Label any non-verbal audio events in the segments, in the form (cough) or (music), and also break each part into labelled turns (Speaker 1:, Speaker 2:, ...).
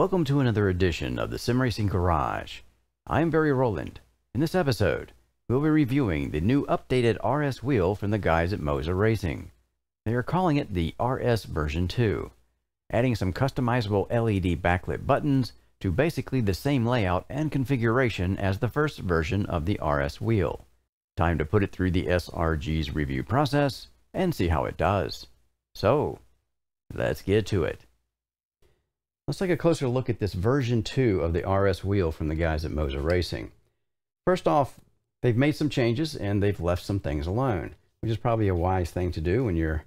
Speaker 1: Welcome to another edition of the Sim Racing Garage. I am Barry Rowland. In this episode, we'll be reviewing the new updated RS wheel from the guys at Moza Racing. They are calling it the RS version 2, adding some customizable LED backlit buttons to basically the same layout and configuration as the first version of the RS wheel. Time to put it through the SRG's review process and see how it does. So, let's get to it. Let's take a closer look at this version 2 of the RS wheel from the guys at Moza Racing. First off, they've made some changes and they've left some things alone, which is probably a wise thing to do when you're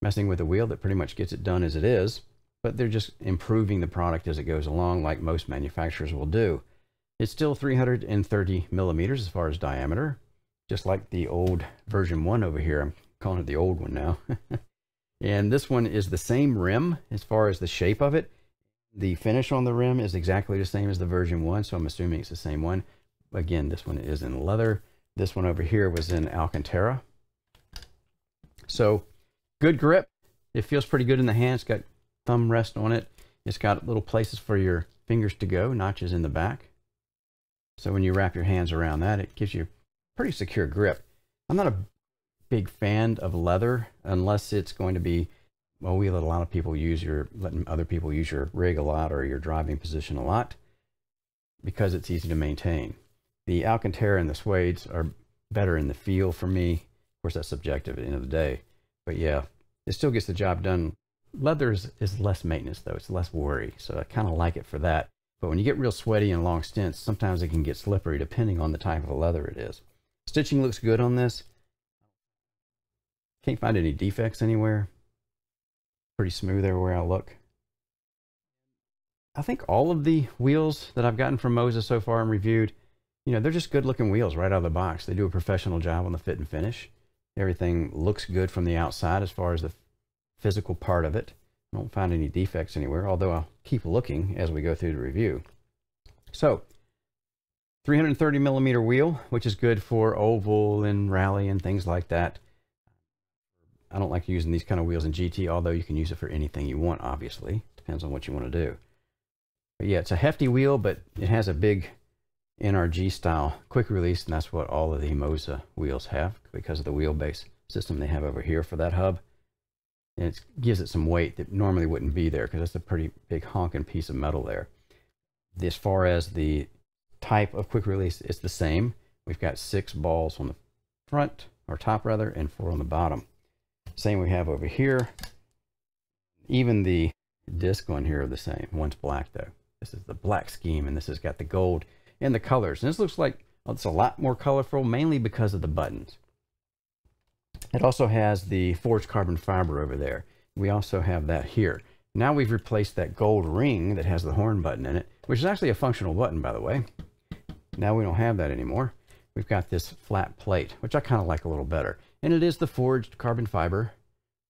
Speaker 1: messing with a wheel that pretty much gets it done as it is, but they're just improving the product as it goes along like most manufacturers will do. It's still 330 millimeters as far as diameter, just like the old version 1 over here. I'm calling it the old one now. (laughs) and this one is the same rim as far as the shape of it the finish on the rim is exactly the same as the version 1, so I'm assuming it's the same one. Again, this one is in leather. This one over here was in Alcantara. So, good grip. It feels pretty good in the hand. It's got thumb rest on it. It's got little places for your fingers to go, notches in the back. So when you wrap your hands around that, it gives you a pretty secure grip. I'm not a big fan of leather unless it's going to be well, we let a lot of people use your, letting other people use your rig a lot or your driving position a lot because it's easy to maintain. The Alcantara and the suedes are better in the feel for me. Of course, that's subjective at the end of the day. But yeah, it still gets the job done. Leather is, is less maintenance, though. It's less worry. So I kind of like it for that. But when you get real sweaty and long stints, sometimes it can get slippery depending on the type of leather it is. Stitching looks good on this. Can't find any defects anywhere pretty smooth everywhere I look. I think all of the wheels that I've gotten from Moza's so far and reviewed, you know, they're just good looking wheels right out of the box. They do a professional job on the fit and finish. Everything looks good from the outside as far as the physical part of it. I don't find any defects anywhere, although I'll keep looking as we go through the review. So, 330 millimeter wheel, which is good for oval and rally and things like that. I don't like using these kind of wheels in GT, although you can use it for anything you want, obviously. Depends on what you want to do. But yeah, it's a hefty wheel, but it has a big NRG style quick release, and that's what all of the Moza wheels have because of the wheelbase system they have over here for that hub. And it gives it some weight that normally wouldn't be there because it's a pretty big honking piece of metal there. As far as the type of quick release, it's the same. We've got six balls on the front, or top rather, and four on the bottom. Same we have over here. Even the disc on here are the same. One's black though. This is the black scheme and this has got the gold and the colors. And this looks like well, it's a lot more colorful, mainly because of the buttons. It also has the forged carbon fiber over there. We also have that here. Now we've replaced that gold ring that has the horn button in it, which is actually a functional button, by the way. Now we don't have that anymore. We've got this flat plate, which I kind of like a little better. And it is the forged carbon fiber.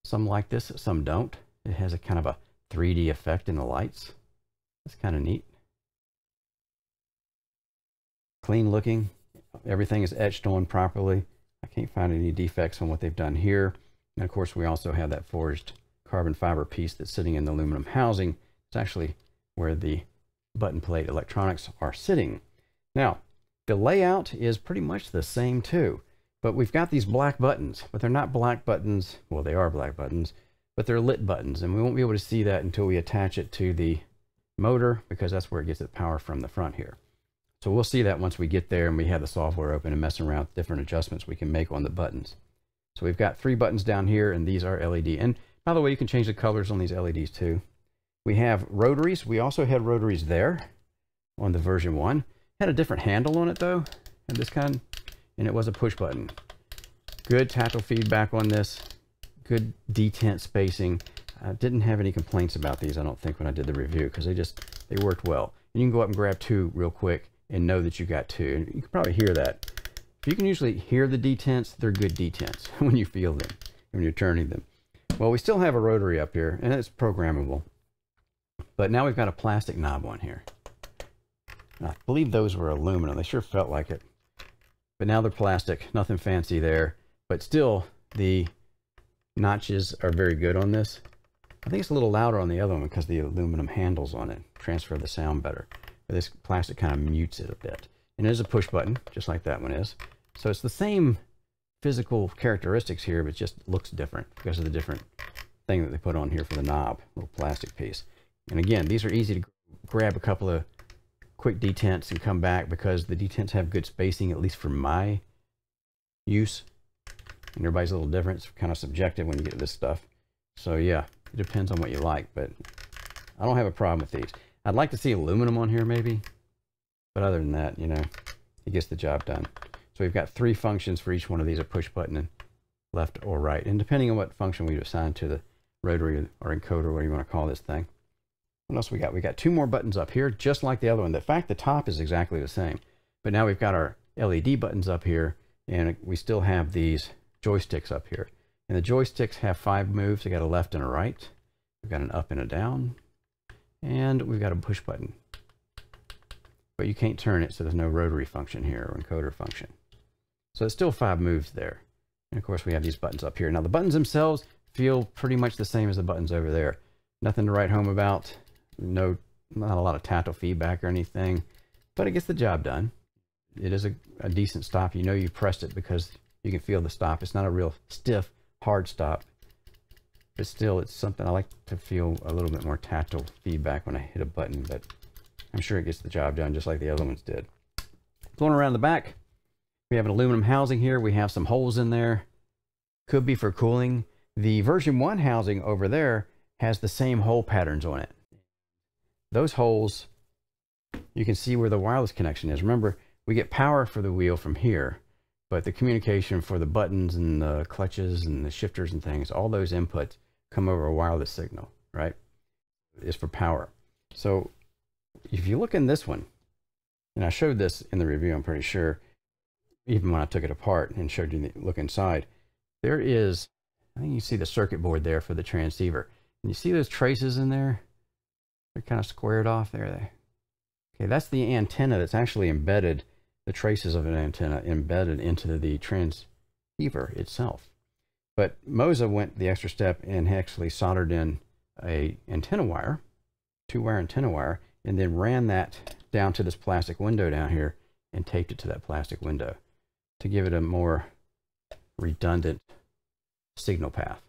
Speaker 1: Some like this, some don't. It has a kind of a 3D effect in the lights. That's kind of neat. Clean looking. Everything is etched on properly. I can't find any defects on what they've done here. And of course, we also have that forged carbon fiber piece that's sitting in the aluminum housing. It's actually where the button plate electronics are sitting. Now, the layout is pretty much the same too. But we've got these black buttons, but they're not black buttons. Well, they are black buttons, but they're lit buttons. And we won't be able to see that until we attach it to the motor because that's where it gets the power from the front here. So we'll see that once we get there and we have the software open and messing around with different adjustments we can make on the buttons. So we've got three buttons down here and these are LED. And by the way, you can change the colors on these LEDs too. We have rotaries. We also had rotaries there on the version one. Had a different handle on it though. And this kind and it was a push button. Good tactile feedback on this, good detent spacing. I didn't have any complaints about these, I don't think, when I did the review, because they just, they worked well. And you can go up and grab two real quick and know that you got two. And you can probably hear that. If you can usually hear the detents, they're good detents (laughs) when you feel them, when you're turning them. Well, we still have a rotary up here, and it's programmable. But now we've got a plastic knob on here. I believe those were aluminum. They sure felt like it but now they're plastic, nothing fancy there. But still, the notches are very good on this. I think it's a little louder on the other one because the aluminum handles on it transfer the sound better. But this plastic kind of mutes it a bit. And is a push button, just like that one is. So it's the same physical characteristics here, but just looks different because of the different thing that they put on here for the knob, little plastic piece. And again, these are easy to grab a couple of quick detents and come back because the detents have good spacing, at least for my use. And everybody's a little different. It's kind of subjective when you get this stuff. So yeah, it depends on what you like, but I don't have a problem with these. I'd like to see aluminum on here maybe, but other than that, you know, it gets the job done. So we've got three functions for each one of these, a push button and left or right. And depending on what function we assign to the rotary or encoder, what you want to call this thing. What else we got? We got two more buttons up here, just like the other one. The fact the top is exactly the same. But now we've got our LED buttons up here, and we still have these joysticks up here. And the joysticks have five moves. They got a left and a right. We've got an up and a down. And we've got a push button. But you can't turn it, so there's no rotary function here or encoder function. So it's still five moves there. And of course, we have these buttons up here. Now, the buttons themselves feel pretty much the same as the buttons over there. Nothing to write home about. No, not a lot of tactile feedback or anything, but it gets the job done. It is a, a decent stop. You know you pressed it because you can feel the stop. It's not a real stiff, hard stop, but still it's something I like to feel a little bit more tactile feedback when I hit a button, but I'm sure it gets the job done just like the other ones did. Going around the back, we have an aluminum housing here. We have some holes in there. Could be for cooling. The version 1 housing over there has the same hole patterns on it. Those holes, you can see where the wireless connection is. Remember, we get power for the wheel from here, but the communication for the buttons and the clutches and the shifters and things, all those inputs come over a wireless signal, right? Is for power. So if you look in this one, and I showed this in the review, I'm pretty sure, even when I took it apart and showed you the look inside, there is, I think you see the circuit board there for the transceiver. And you see those traces in there? They're kind of squared off there. They, okay, that's the antenna that's actually embedded, the traces of an antenna embedded into the transceiver itself. But Moza went the extra step and actually soldered in a antenna wire, two wire antenna wire, and then ran that down to this plastic window down here and taped it to that plastic window to give it a more redundant signal path.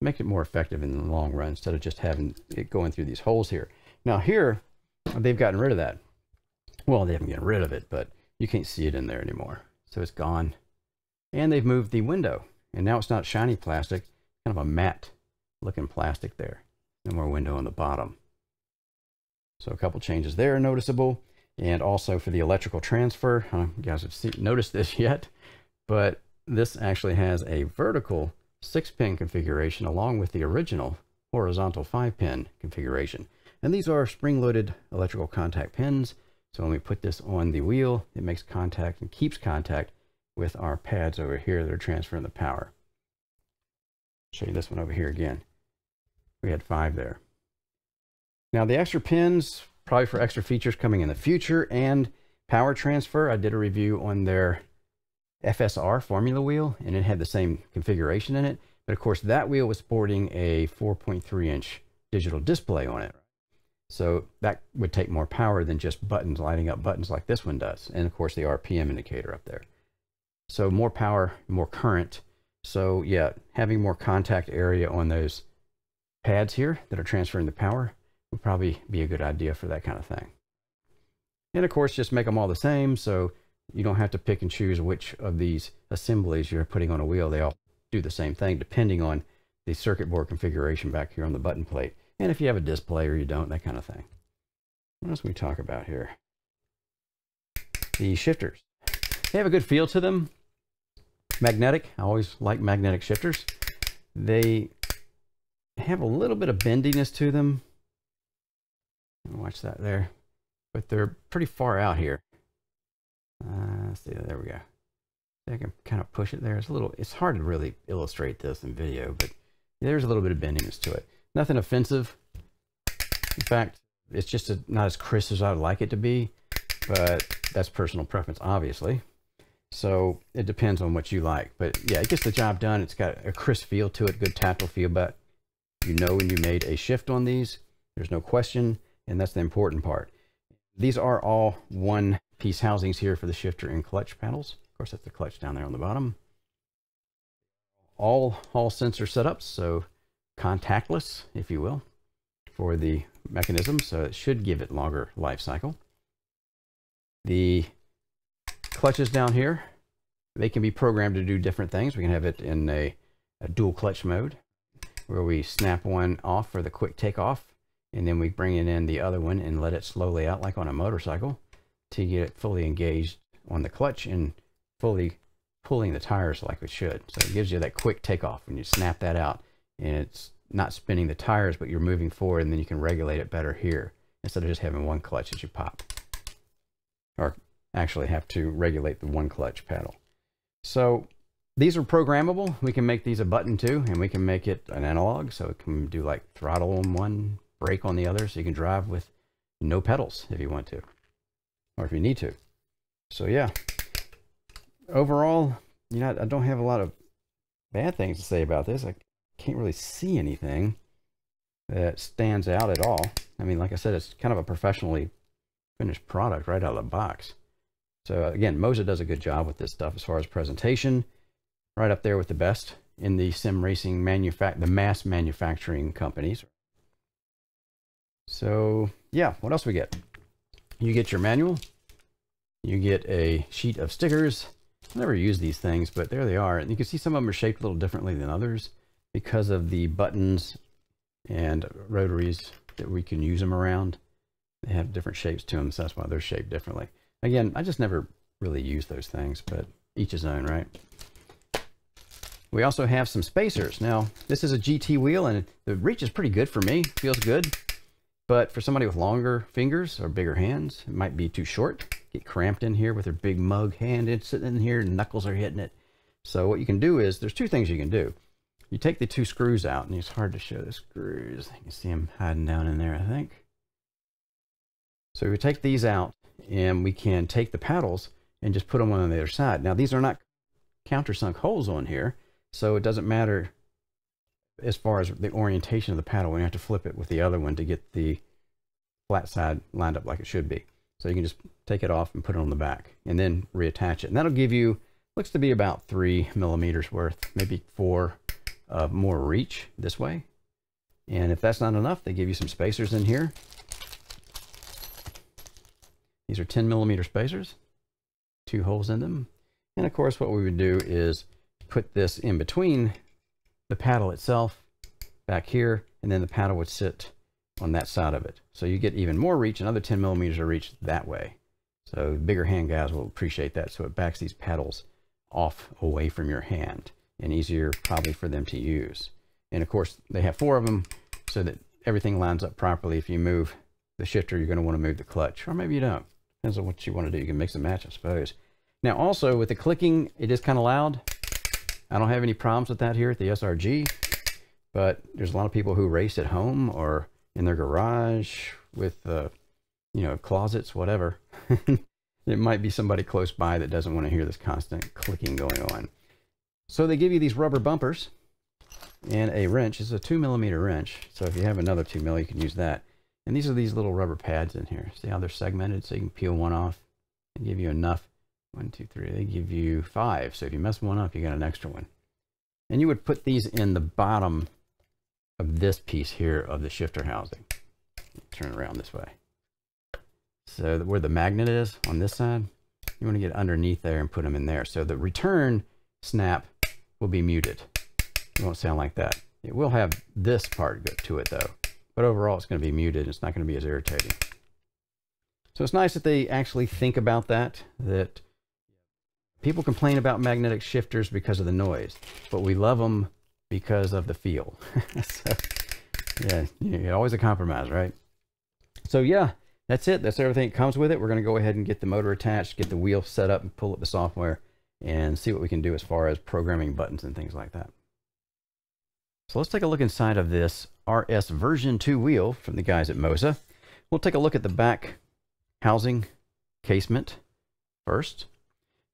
Speaker 1: Make it more effective in the long run instead of just having it going through these holes here. Now here, they've gotten rid of that. Well, they haven't gotten rid of it, but you can't see it in there anymore. So it's gone. And they've moved the window. And now it's not shiny plastic, kind of a matte looking plastic there. No more window on the bottom. So a couple changes there noticeable. And also for the electrical transfer, I don't know if you guys have see, noticed this (laughs) yet, but this actually has a vertical six pin configuration along with the original horizontal five pin configuration. And these are spring loaded electrical contact pins. So when we put this on the wheel, it makes contact and keeps contact with our pads over here that are transferring the power. Show you this one over here again. We had five there. Now the extra pins, probably for extra features coming in the future and power transfer. I did a review on their FSR formula wheel and it had the same configuration in it. But of course that wheel was sporting a 4.3 inch digital display on it. So that would take more power than just buttons lighting up buttons like this one does. And of course the RPM indicator up there. So more power, more current. So yeah, having more contact area on those pads here that are transferring the power would probably be a good idea for that kind of thing. And of course, just make them all the same so you don't have to pick and choose which of these assemblies you're putting on a wheel. They all do the same thing depending on the circuit board configuration back here on the button plate. And if you have a display or you don't, that kind of thing. What else we talk about here? The shifters. They have a good feel to them. Magnetic. I always like magnetic shifters. They have a little bit of bendiness to them. Watch that there. But they're pretty far out here. Uh, see, there we go. I can kind of push it there. It's a little, it's hard to really illustrate this in video, but there's a little bit of bendiness to it. Nothing offensive. In fact, it's just a, not as crisp as I would like it to be, but that's personal preference, obviously. So it depends on what you like. But yeah, it gets the job done. It's got a crisp feel to it, good tactile feel, but You know when you made a shift on these. There's no question, and that's the important part. These are all one piece housings here for the shifter and clutch panels. Of course, that's the clutch down there on the bottom. All Hall sensor setups, so contactless, if you will, for the mechanism, so it should give it longer life cycle. The clutches down here, they can be programmed to do different things. We can have it in a, a dual clutch mode, where we snap one off for the quick takeoff, and then we bring it in the other one and let it slowly out like on a motorcycle to get it fully engaged on the clutch and fully pulling the tires like it should. So it gives you that quick takeoff when you snap that out and it's not spinning the tires, but you're moving forward and then you can regulate it better here instead of just having one clutch as you pop. Or actually have to regulate the one clutch pedal. So these are programmable. We can make these a button too, and we can make it an analog. So it can do like throttle on one, brake on the other. So you can drive with no pedals if you want to, or if you need to. So yeah, overall, you know, I don't have a lot of bad things to say about this. I can't really see anything that stands out at all. I mean, like I said, it's kind of a professionally finished product right out of the box. So again, Moza does a good job with this stuff as far as presentation, right up there with the best in the sim racing manufact the mass manufacturing companies. So yeah, what else we get? You get your manual, you get a sheet of stickers. I never use these things, but there they are. And you can see some of them are shaped a little differently than others because of the buttons and rotaries that we can use them around. They have different shapes to them, so that's why they're shaped differently. Again, I just never really use those things, but each his own, right? We also have some spacers. Now, this is a GT wheel, and the reach is pretty good for me. Feels good. But for somebody with longer fingers or bigger hands, it might be too short. Get cramped in here with their big mug hand it's sitting in here, and knuckles are hitting it. So what you can do is, there's two things you can do. You take the two screws out, and it's hard to show the screws. You can see them hiding down in there, I think. So we take these out, and we can take the paddles and just put them on the other side. Now, these are not countersunk holes on here, so it doesn't matter as far as the orientation of the paddle. We have to flip it with the other one to get the flat side lined up like it should be. So you can just take it off and put it on the back and then reattach it. And that'll give you, looks to be about three millimeters worth, maybe four uh, more reach this way. And if that's not enough, they give you some spacers in here. These are 10 millimeter spacers, two holes in them. And of course, what we would do is put this in between the paddle itself back here, and then the paddle would sit on that side of it. So you get even more reach, another 10 millimeters of reach that way. So bigger hand guys will appreciate that. So it backs these paddles off away from your hand and easier probably for them to use. And of course, they have four of them so that everything lines up properly. If you move the shifter, you're going to want to move the clutch, or maybe you don't. Depends on what you want to do. You can mix and match, I suppose. Now, also with the clicking, it is kind of loud. I don't have any problems with that here at the SRG, but there's a lot of people who race at home or in their garage with, uh, you know, closets, whatever. (laughs) it might be somebody close by that doesn't want to hear this constant clicking going on. So they give you these rubber bumpers and a wrench. It's a two millimeter wrench. So if you have another two mil, you can use that. And these are these little rubber pads in here. See how they're segmented so you can peel one off and give you enough. One, two, three. They give you five. So if you mess one up, you got an extra one. And you would put these in the bottom of this piece here of the shifter housing. Turn around this way. So where the magnet is on this side, you want to get underneath there and put them in there. So the return snap will be muted. It won't sound like that. It will have this part to it though, but overall it's going to be muted. It's not going to be as irritating. So it's nice that they actually think about that, that people complain about magnetic shifters because of the noise, but we love them because of the feel. (laughs) so, yeah, you always a compromise, right? So yeah, that's it. That's everything that comes with it. We're going to go ahead and get the motor attached, get the wheel set up and pull up the software and see what we can do as far as programming buttons and things like that. So let's take a look inside of this RS version 2 wheel from the guys at Moza. We'll take a look at the back housing casement first.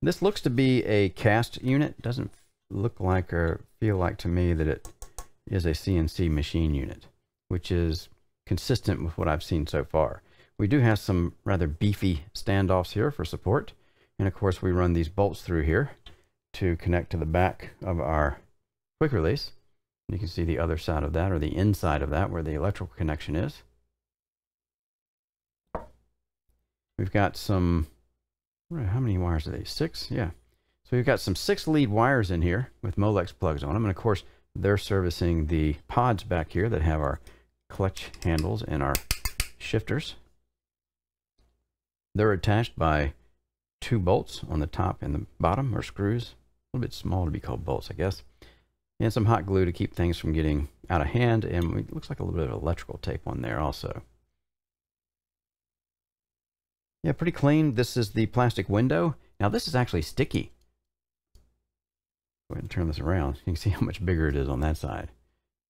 Speaker 1: This looks to be a cast unit. Doesn't look like or feel like to me that it is a CNC machine unit, which is consistent with what I've seen so far. We do have some rather beefy standoffs here for support. And of course we run these bolts through here to connect to the back of our quick release. You can see the other side of that or the inside of that where the electrical connection is. We've got some, how many wires are they? Six? Yeah. So we've got some six lead wires in here with Molex plugs on them. And of course, they're servicing the pods back here that have our clutch handles and our shifters. They're attached by two bolts on the top and the bottom, or screws. A little bit small to be called bolts, I guess. And some hot glue to keep things from getting out of hand. And it looks like a little bit of electrical tape on there also. Yeah, pretty clean. This is the plastic window. Now this is actually sticky. Go ahead and turn this around. You can see how much bigger it is on that side.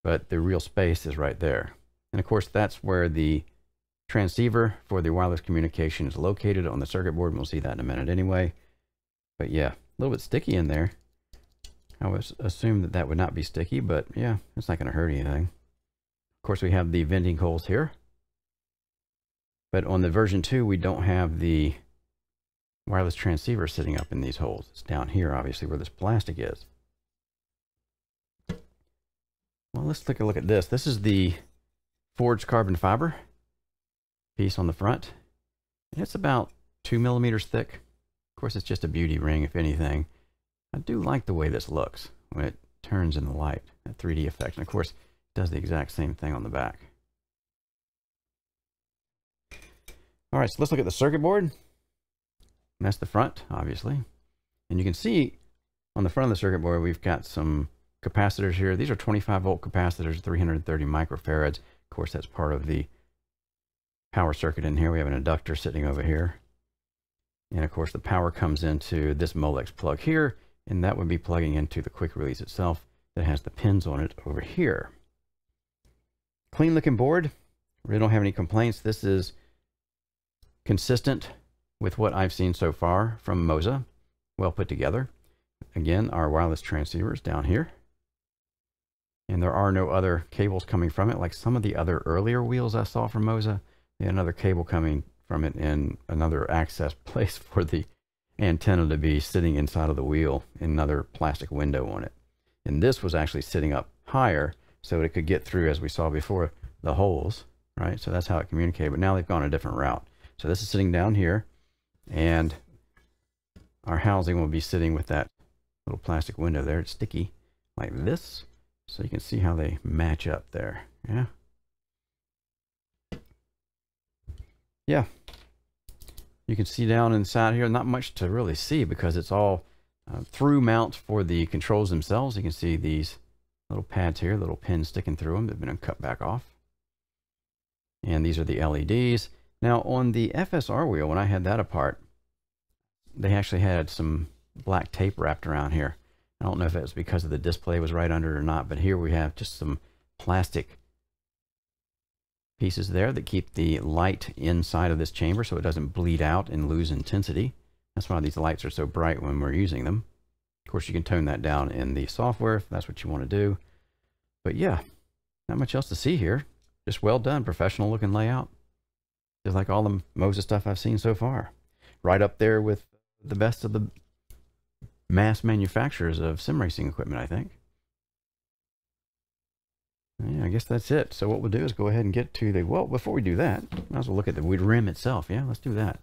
Speaker 1: But the real space is right there. And of course, that's where the transceiver for the wireless communication is located on the circuit board. And we'll see that in a minute anyway. But yeah, a little bit sticky in there. I was assumed that that would not be sticky, but yeah, it's not going to hurt anything. Of course, we have the venting holes here. But on the version 2, we don't have the wireless transceiver sitting up in these holes. It's down here, obviously, where this plastic is. Well, let's take a look at this. This is the forged carbon fiber piece on the front. And it's about two millimeters thick. Of course, it's just a beauty ring, if anything. I do like the way this looks when it turns in the light, that 3D effect. And of course, it does the exact same thing on the back. All right, so let's look at the circuit board. And that's the front, obviously. And you can see on the front of the circuit board, we've got some capacitors here. These are 25 volt capacitors, 330 microfarads. Of course, that's part of the power circuit in here. We have an inductor sitting over here. And of course the power comes into this Molex plug here, and that would be plugging into the quick release itself that has the pins on it over here. Clean looking board. We don't have any complaints. This is consistent with what I've seen so far from Moza. Well put together. Again, our wireless transceivers down here. And there are no other cables coming from it like some of the other earlier wheels I saw from Moza another cable coming from it and another access (laughs) place for the antenna to be sitting inside of the wheel another plastic window on it. And this was actually sitting up higher so it could get through, as we saw before, the holes, right? So that's how it communicated. But now they've gone a different route. So this is sitting down here and our housing will be sitting with that little plastic window there. It's sticky like this. So you can see how they match up there. Yeah. yeah, you can see down inside here, not much to really see because it's all uh, through mounts for the controls themselves. You can see these little pads here, little pins sticking through them. They've been cut back off. And these are the LEDs. Now on the FSR wheel, when I had that apart, they actually had some black tape wrapped around here. I don't know if it was because of the display was right under it or not, but here we have just some plastic pieces there that keep the light inside of this chamber so it doesn't bleed out and lose intensity. That's why these lights are so bright when we're using them. Of course, you can tone that down in the software if that's what you want to do. But yeah, not much else to see here. Just well done, professional looking layout. Just like all the Moza stuff I've seen so far. Right up there with the best of the mass manufacturers of sim racing equipment, I think. Yeah, I guess that's it. So what we'll do is go ahead and get to the, well, before we do that, might as well look at the rim itself. Yeah, let's do that.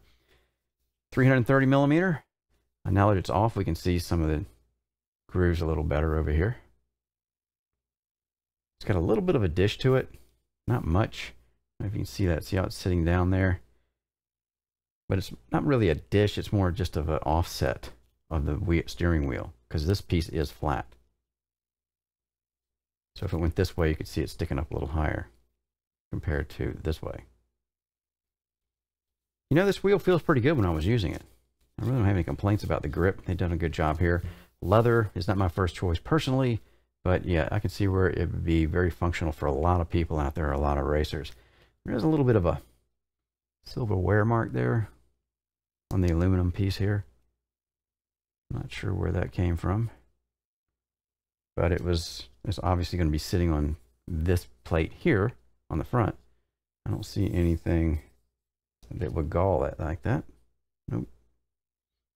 Speaker 1: 330 millimeter. And now that it's off, we can see some of the grooves a little better over here. It's got a little bit of a dish to it. Not much. If you can see that. See how it's sitting down there? But it's not really a dish. It's more just of an offset of the steering wheel because this piece is flat. So if it went this way, you could see it sticking up a little higher compared to this way. You know, this wheel feels pretty good when I was using it. I really don't have any complaints about the grip. They've done a good job here. Leather is not my first choice personally, but yeah, I can see where it would be very functional for a lot of people out there, a lot of racers. There's a little bit of a silver wear mark there on the aluminum piece here. Not sure where that came from. but it was it's obviously going to be sitting on this plate here on the front. I don't see anything that would gall it like that. Nope.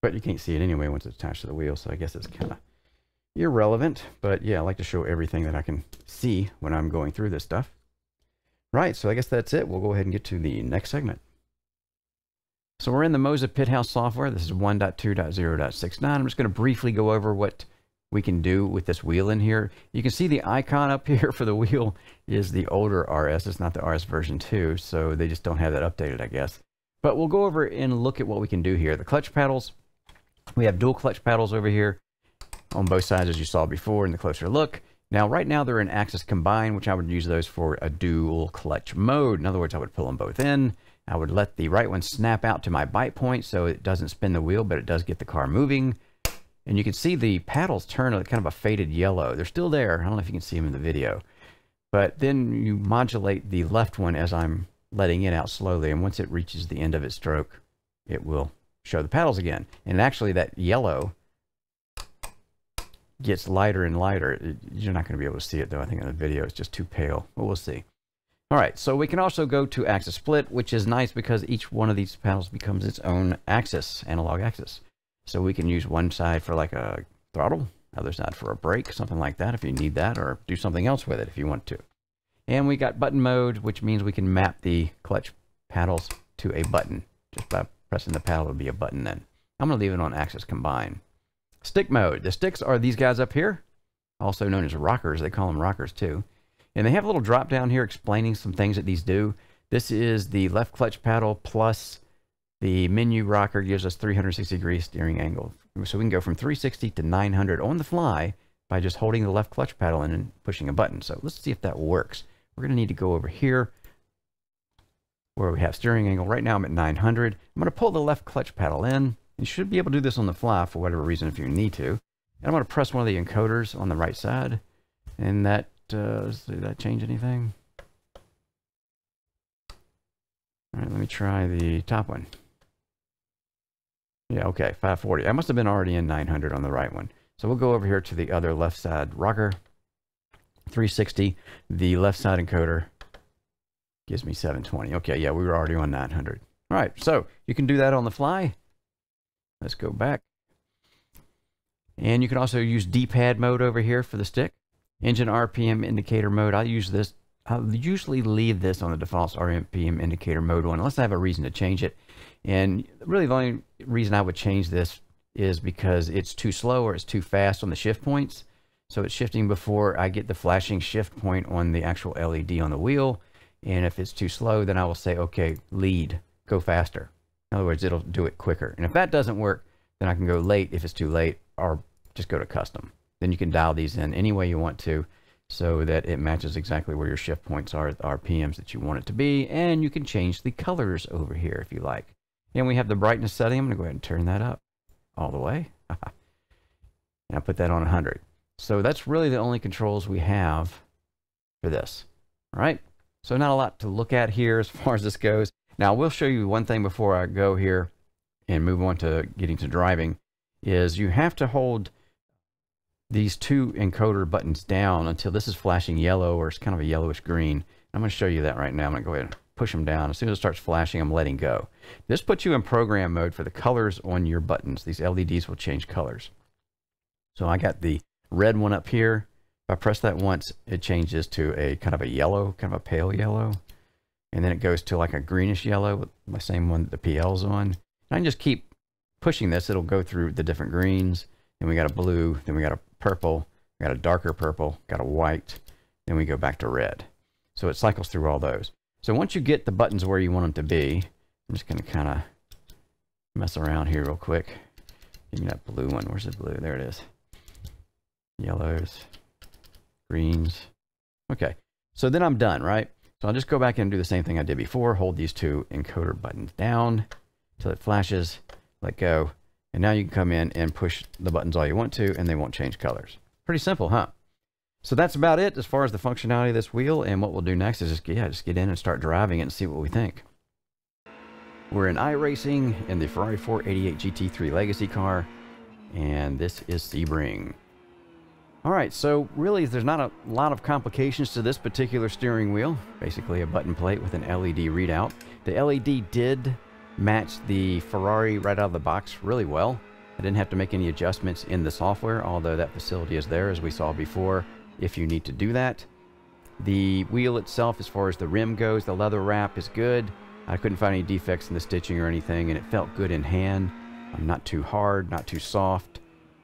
Speaker 1: But you can't see it anyway once it's attached to the wheel, so I guess it's kind of irrelevant. But yeah, I like to show everything that I can see when I'm going through this stuff. Right, so I guess that's it. We'll go ahead and get to the next segment. So we're in the Moza Pit House software. This is 1.2.0.69. I'm just going to briefly go over what we can do with this wheel in here. You can see the icon up (laughs) here for the wheel is the older RS. It's not the RS version 2, so they just don't have that updated, I guess. But we'll go over and look at what we can do here. The clutch paddles, we have dual clutch paddles over here on both sides as you saw before in the closer look. Now, right now they're in axis combine, which I would use those for a dual clutch mode. In other words, I would pull them both in. I would let the right one snap out to my bite point so it doesn't spin the wheel, but it does get the car moving. And you can see the paddles turn kind of a faded yellow. They're still there. I don't know if you can see them in the video. But then you modulate the left one as I'm letting it out slowly. And once it reaches the end of its stroke, it will show the paddles again. And actually that yellow gets lighter and lighter. You're not going to be able to see it though. I think in the video it's just too pale. But we'll see. All right, so we can also go to axis split, which is nice because each one of these paddles becomes its own axis, analog axis. So we can use one side for like a throttle, other side for a brake, something like that if you need that, or do something else with it if you want to. And we got button mode, which means we can map the clutch paddles to a button. Just by pressing the paddle, it'll be a button then. I'm going to leave it on axis combine. Stick mode. The sticks are these guys up here, also known as rockers. They call them rockers too. And they have a little drop down here explaining some things that these do. This is the left clutch paddle plus the menu rocker gives us 360 degree steering angle. So we can go from 360 to 900 on the fly by just holding the left clutch paddle in and pushing a button. So let's see if that works. We're going to need to go over here where we have steering angle. Right now I'm at 900. I'm going to pull the left clutch paddle in. You should be able to do this on the fly for whatever reason if you need to. And I'm going to press one of the encoders on the right side. And that, uh, does that change anything? All right, let me try the top one. Yeah, okay, 540. I must have been already in 900 on the right one. So we'll go over here to the other left side rocker. 360. The left side encoder gives me 720. Okay, yeah, we were already on 900. All right, so you can do that on the fly. Let's go back. And you can also use D-pad mode over here for the stick. Engine RPM indicator mode. I use this. I'll usually leave this on the default RPM indicator mode one, unless I have a reason to change it. And really the only reason I would change this is because it's too slow or it's too fast on the shift points. So it's shifting before I get the flashing shift point on the actual LED on the wheel. And if it's too slow, then I will say, okay, lead, go faster. In other words, it'll do it quicker. And if that doesn't work, then I can go late if it's too late or just go to custom. Then you can dial these in any way you want to so that it matches exactly where your shift points are, the RPMs that you want it to be. And you can change the colors over here if you like. And we have the brightness setting. I'm going to go ahead and turn that up all the way. (laughs) and I put that on 100. So that's really the only controls we have for this. All right. So not a lot to look at here as far as this goes. Now, I will show you one thing before I go here and move on to getting to driving is you have to hold these two encoder buttons down until this is flashing yellow or it's kind of a yellowish green. I'm going to show you that right now. I'm going to go ahead and push them down. As soon as it starts flashing, I'm letting go. This puts you in program mode for the colors on your buttons. These LEDs will change colors. So I got the red one up here. If I press that once, it changes to a kind of a yellow, kind of a pale yellow. And then it goes to like a greenish yellow, with the same one that the PL's on. And I can just keep pushing this. It'll go through the different greens. Then we got a blue, then we got a purple, got a darker purple, got a white, then we go back to red. So it cycles through all those. So once you get the buttons where you want them to be, I'm just going to kind of mess around here real quick. Give me that blue one. Where's the blue? There it is. Yellows, greens. Okay, so then I'm done, right? So I'll just go back and do the same thing I did before. Hold these two encoder buttons down until it flashes. Let go. And now you can come in and push the buttons all you want to, and they won't change colors. Pretty simple, huh? So that's about it as far as the functionality of this wheel. And what we'll do next is just, yeah, just get in and start driving it and see what we think. We're in iRacing in the Ferrari 488 GT3 Legacy car. And this is Sebring. All right, so really there's not a lot of complications to this particular steering wheel. Basically a button plate with an LED readout. The LED did match the Ferrari right out of the box really well. I didn't have to make any adjustments in the software, although that facility is there as we saw before if you need to do that. The wheel itself, as far as the rim goes, the leather wrap is good. I couldn't find any defects in the stitching or anything, and it felt good in hand. Not too hard, not too soft.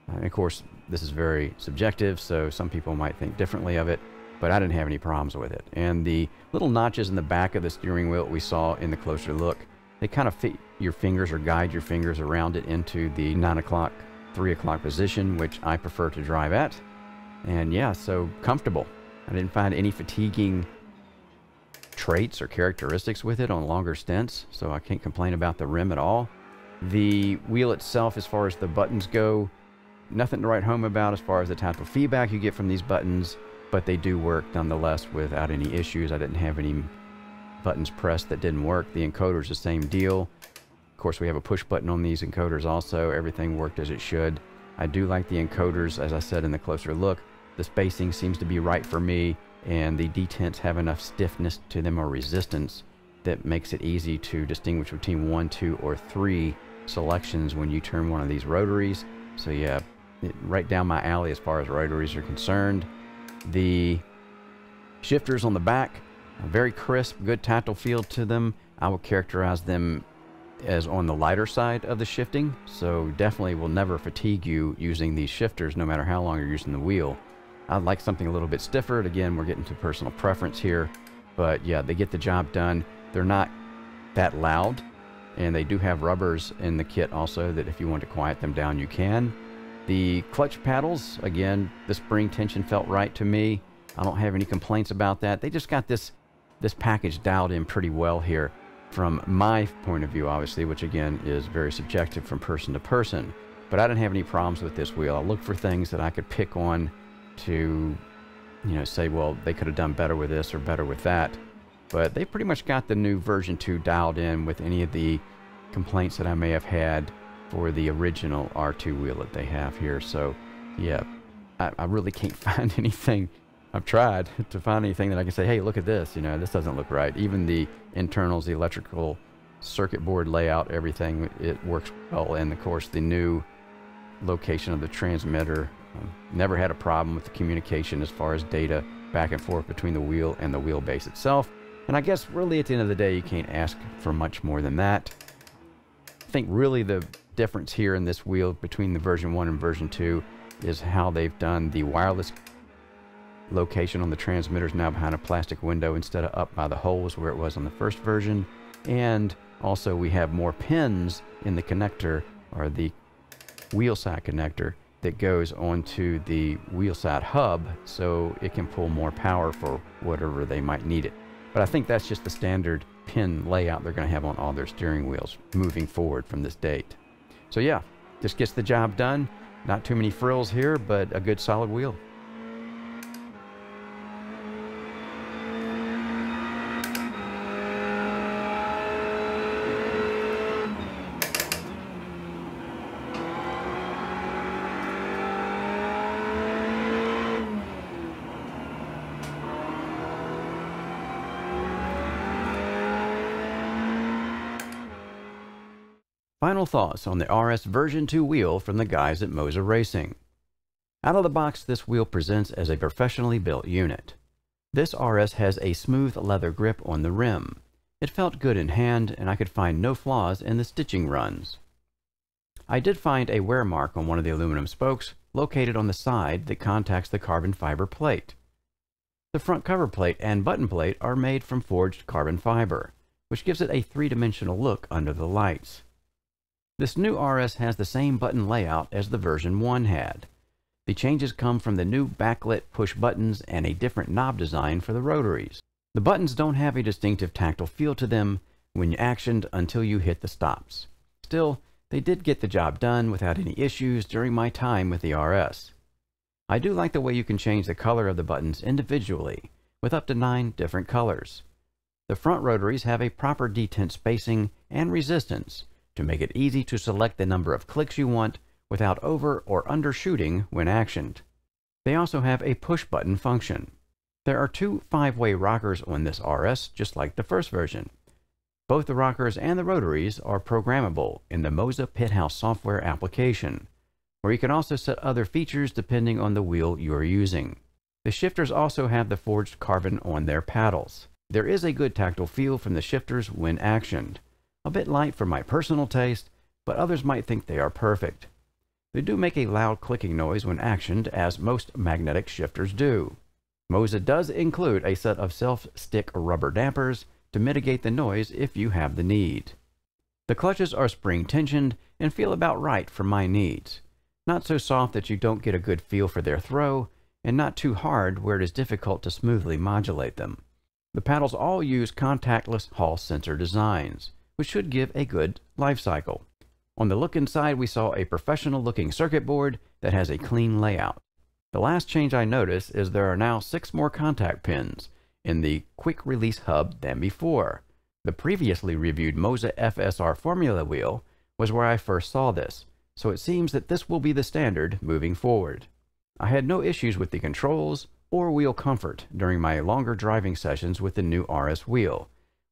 Speaker 1: And of course, this is very subjective, so some people might think differently of it, but I didn't have any problems with it. And the little notches in the back of the steering wheel we saw in the closer look, they kind of fit your fingers or guide your fingers around it into the 9 o'clock, 3 o'clock position, which I prefer to drive at. And yeah, so comfortable. I didn't find any fatiguing traits or characteristics with it on longer stints, so I can't complain about the rim at all. The wheel itself, as far as the buttons go, nothing to write home about as far as the tactile feedback you get from these buttons, but they do work nonetheless without any issues. I didn't have any buttons pressed that didn't work. The encoder's the same deal. Of course, we have a push button on these encoders also. Everything worked as it should. I do like the encoders, as I said in the closer look. The spacing seems to be right for me, and the detents have enough stiffness to them or resistance that makes it easy to distinguish between one, two, or three selections when you turn one of these rotaries. So yeah, right down my alley as far as rotaries are concerned. The shifters on the back, very crisp, good tactile feel to them. I would characterize them as on the lighter side of the shifting, so definitely will never fatigue you using these shifters no matter how long you're using the wheel. I'd like something a little bit stiffer. Again, we're getting to personal preference here, but yeah, they get the job done. They're not that loud, and they do have rubbers in the kit also that if you want to quiet them down, you can. The clutch paddles, again, the spring tension felt right to me. I don't have any complaints about that. They just got this this package dialed in pretty well here from my point of view, obviously, which again is very subjective from person to person. But I didn't have any problems with this wheel. I looked for things that I could pick on to, you know, say, well, they could have done better with this or better with that. But they pretty much got the new version 2 dialed in with any of the complaints that I may have had for the original R2 wheel that they have here. So, yeah, I, I really can't (laughs) find anything. I've tried (laughs) to find anything that I can say, hey, look at this. You know, this doesn't look right. Even the internals, the electrical circuit board layout, everything, it works well. And of course, the new location of the transmitter. Um, never had a problem with the communication as far as data back and forth between the wheel and the wheelbase itself. And I guess really at the end of the day, you can't ask for much more than that. I think really the difference here in this wheel between the version 1 and version 2 is how they've done the wireless location on the transmitters now behind a plastic window instead of up by the holes where it was on the first version. And also we have more pins in the connector or the wheel side connector that goes onto the wheel side hub so it can pull more power for whatever they might need it. But I think that's just the standard pin layout they're going to have on all their steering wheels moving forward from this date. So yeah, just gets the job done. Not too many frills here, but a good solid wheel. Final thoughts on the RS version 2 wheel from the guys at Moza Racing. Out of the box, this wheel presents as a professionally built unit. This RS has a smooth leather grip on the rim. It felt good in hand, and I could find no flaws in the stitching runs. I did find a wear mark on one of the aluminum spokes, located on the side that contacts the carbon fiber plate. The front cover plate and button plate are made from forged carbon fiber, which gives it a three-dimensional look under the lights. This new RS has the same button layout as the version 1 had. The changes come from the new backlit push buttons and a different knob design for the rotaries. The buttons don't have a distinctive tactile feel to them when actioned until you hit the stops. Still, they did get the job done without any issues during my time with the RS. I do like the way you can change the color of the buttons individually, with up to nine different colors. The front rotaries have a proper detent spacing and resistance, to make it easy to select the number of clicks you want without over or undershooting when actioned. They also have a push button function. There are two five-way rockers on this RS, just like the first version. Both the rockers and the rotaries are programmable in the Moza Pit House software application, where you can also set other features depending on the wheel you are using. The shifters also have the forged carbon on their paddles. There is a good tactile feel from the shifters when actioned. A bit light for my personal taste, but others might think they are perfect. They do make a loud clicking noise when actioned, as most magnetic shifters do. Moza does include a set of self-stick rubber dampers to mitigate the noise if you have the need. The clutches are spring tensioned and feel about right for my needs. Not so soft that you don't get a good feel for their throw, and not too hard where it is difficult to smoothly modulate them. The paddles all use contactless Hall sensor designs, which should give a good life cycle. On the look inside, we saw a professional looking circuit board that has a clean layout. The last change I noticed is there are now six more contact pins in the quick release hub than before. The previously reviewed Moza FSR formula wheel was where I first saw this, so it seems that this will be the standard moving forward. I had no issues with the controls or wheel comfort during my longer driving sessions with the new RS wheel,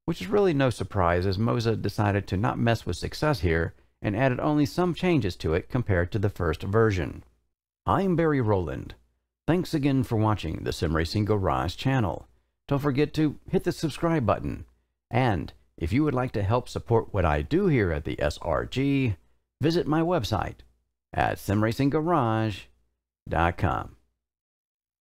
Speaker 1: which is really no surprise as Moza decided to not mess with success here and added only some changes to it compared to the first version. I'm Barry Rowland. Thanks again for watching the Sim Racing Garage channel. Don't forget to hit the subscribe button. And if you would like to help support what I do here at the SRG, visit my website at simracinggarage.com.